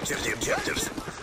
capture the objectives.